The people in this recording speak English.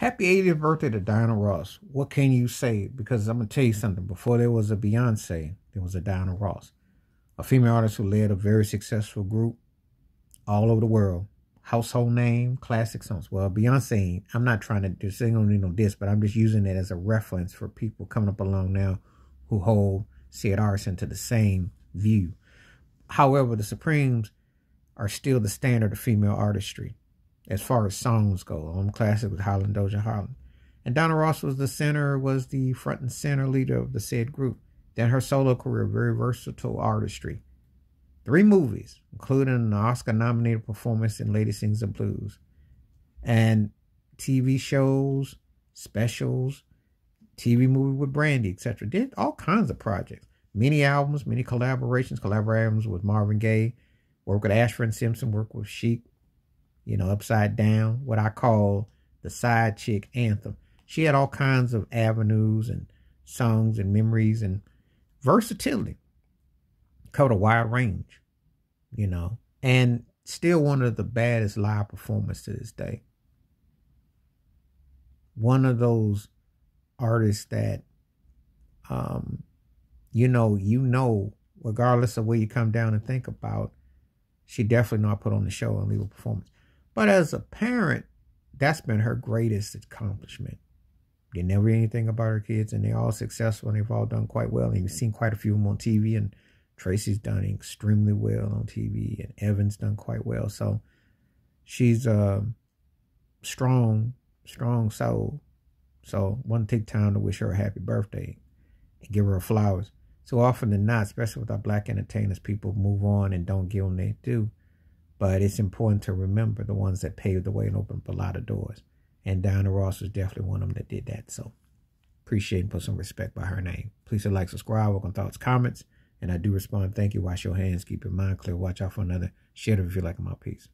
Happy 80th birthday to Diana Ross. What can you say? Because I'm going to tell you something. Before there was a Beyonce, there was a Diana Ross, a female artist who led a very successful group all over the world. Household name, classic songs. Well, Beyonce, I'm not trying to do sing on no disc, but I'm just using it as a reference for people coming up along now who hold Sid Arson to the same view. However, the Supremes are still the standard of female artistry as far as songs go. I'm classic with Holland Dozier Holland. And Diana Ross was the center, was the front and center leader of the said group. Then her solo career, very versatile artistry. Three movies, including an Oscar nominated performance in Lady Sings the Blues. And TV shows, specials, TV movie with Brandy, etc. Did all kinds of projects. Many albums, many collaborations, collaborations with Marvin Gaye, work with Ashford and Simpson, work with Chic, you know, upside down, what I call the side chick anthem. She had all kinds of avenues and songs and memories and versatility. Covered a wide range, you know, and still one of the baddest live performers to this day. One of those artists that, um, you know, you know, regardless of where you come down and think about, she definitely know I put on the show and leave a performance. But as a parent, that's been her greatest accomplishment. You never hear anything about her kids, and they're all successful, and they've all done quite well. And you've seen quite a few of them on TV, and Tracy's done extremely well on TV, and Evan's done quite well. So she's a strong, strong soul. So want to take time to wish her a happy birthday and give her flowers. So often than not, especially with our black entertainers, people move on and don't give them their due. But it's important to remember the ones that paved the way and opened up a lot of doors. And Diana Ross was definitely one of them that did that. So appreciate and put some respect by her name. Please hit like, subscribe, welcome thoughts, comments. And I do respond. Thank you. Wash your hands. Keep your mind clear. Watch out for another shit if you like my piece.